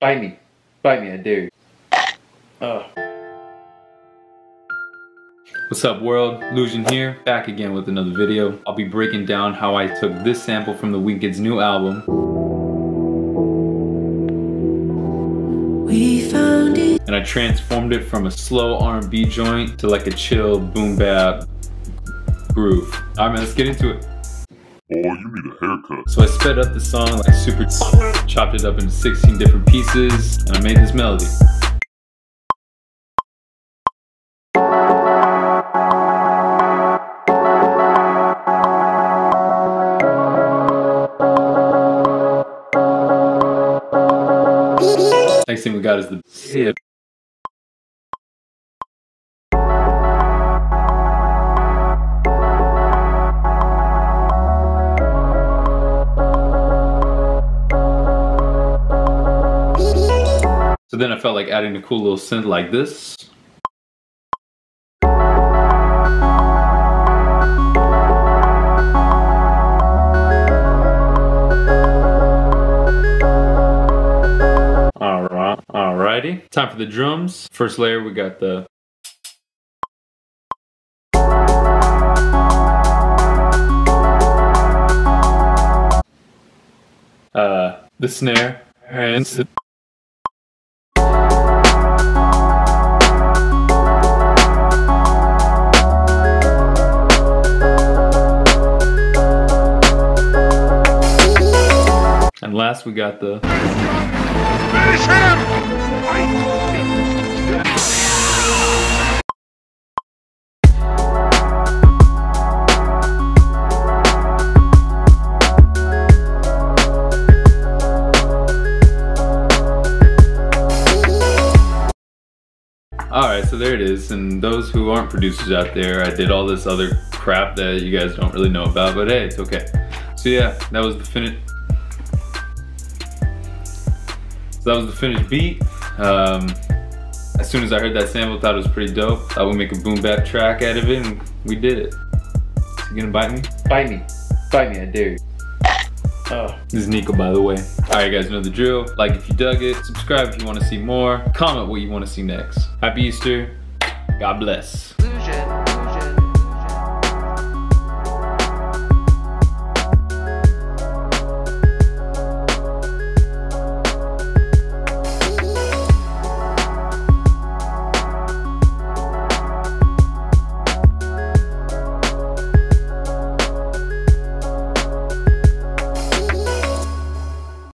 Bite me. Bite me, I dare you. Ugh. What's up world? LLusion here, back again with another video. I'll be breaking down how I took this sample from the Weeknd's new album. We found it. And I transformed it from a slow R&B joint to like a chill boom bap groove. Alright man, let's get into it. Oh, you need a haircut. So I sped up the song like super chopped it up into 16 different pieces and I made this melody. Next thing we got is the So then I felt like adding a cool little synth like this. Alright, alrighty. Time for the drums. First layer, we got the uh the snare and And last we got the Finish him! Alright, so there it is. And those who aren't producers out there, I did all this other crap that you guys don't really know about, but hey, it's okay. So yeah, that was the finished So that was the finished beat. Um, as soon as I heard that sample, thought it was pretty dope. Thought we'd make a boom bap track out of it, and we did it. You gonna bite me? Bite me. Bite me, I dare you. Oh. This is Nico, by the way. Alright, guys, know the drill. Like if you dug it, subscribe if you want to see more, comment what you want to see next. Happy Easter. God bless.